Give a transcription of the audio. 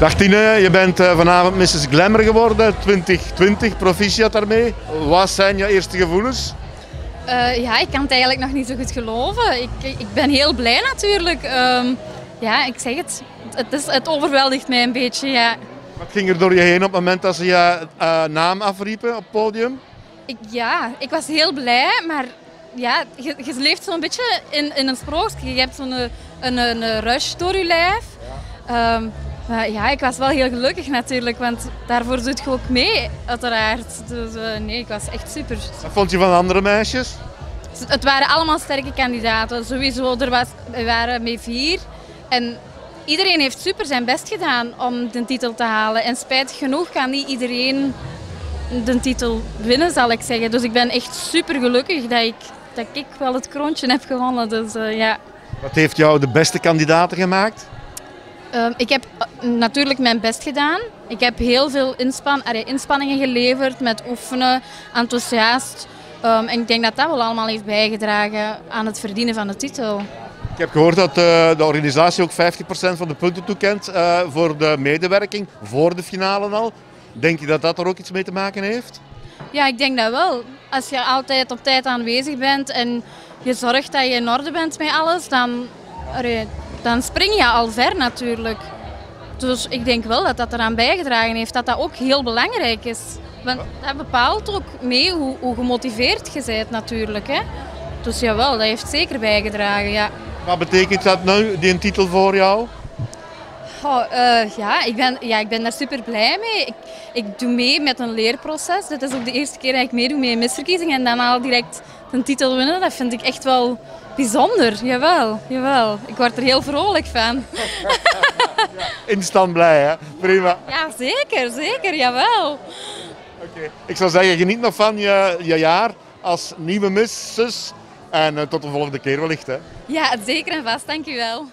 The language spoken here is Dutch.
Dag Tine, je bent eh, vanavond Mrs. Glamour geworden, 2020, proficiat daarmee. Wat zijn je eerste gevoelens? Uh, ja, ik kan het eigenlijk nog niet zo goed geloven. Ik, ik ben heel blij natuurlijk. Um, ja, ik zeg het. Het, is, het overweldigt mij een beetje, ja. Wat ging er door je heen op het moment dat ze je uh, naam afriepen op het podium? Ik, ja, ik was heel blij, maar ja, je, je leeft zo'n beetje in, in een sprookje. Je hebt zo'n een, een, een rush door je lijf. Um, maar ja, ik was wel heel gelukkig natuurlijk, want daarvoor doet je ook mee, uiteraard. Dus uh, nee, ik was echt super. Wat vond je van andere meisjes? Het waren allemaal sterke kandidaten. Sowieso, er was, we waren met vier. En iedereen heeft super zijn best gedaan om de titel te halen. En spijtig genoeg kan niet iedereen de titel winnen, zal ik zeggen. Dus ik ben echt super gelukkig dat ik, dat ik wel het kroontje heb gewonnen. Dus, uh, ja. Wat heeft jou de beste kandidaten gemaakt? Um, ik heb uh, natuurlijk mijn best gedaan. Ik heb heel veel inspan inspanningen geleverd met oefenen, enthousiast. Um, en ik denk dat dat wel allemaal heeft bijgedragen aan het verdienen van de titel. Ik heb gehoord dat uh, de organisatie ook 50% van de punten toekent uh, voor de medewerking voor de finale al. Denk je dat dat er ook iets mee te maken heeft? Ja, ik denk dat wel. Als je altijd op tijd aanwezig bent en je zorgt dat je in orde bent met alles, dan, dan spring je al ver natuurlijk. Dus ik denk wel dat dat eraan bijgedragen heeft, dat dat ook heel belangrijk is. Want dat bepaalt ook mee hoe, hoe gemotiveerd je bent natuurlijk. Hè. Dus jawel, dat heeft zeker bijgedragen, ja. Wat betekent dat nu, die titel voor jou? Oh, uh, ja, ik ben, ja, ik ben daar super blij mee. Ik, ik doe mee met een leerproces. Dit is ook de eerste keer dat ik meedoe met een misverkiezing en dan al direct een titel winnen. Dat vind ik echt wel bijzonder. Jawel, jawel. Ik word er heel vrolijk van. Instant blij, hè? Prima. Ja, zeker, zeker, jawel. Oké. Ik zou zeggen, geniet nog van je, je jaar als nieuwe missus. En uh, tot de volgende keer wellicht, hè? Ja, zeker en vast. Dankjewel.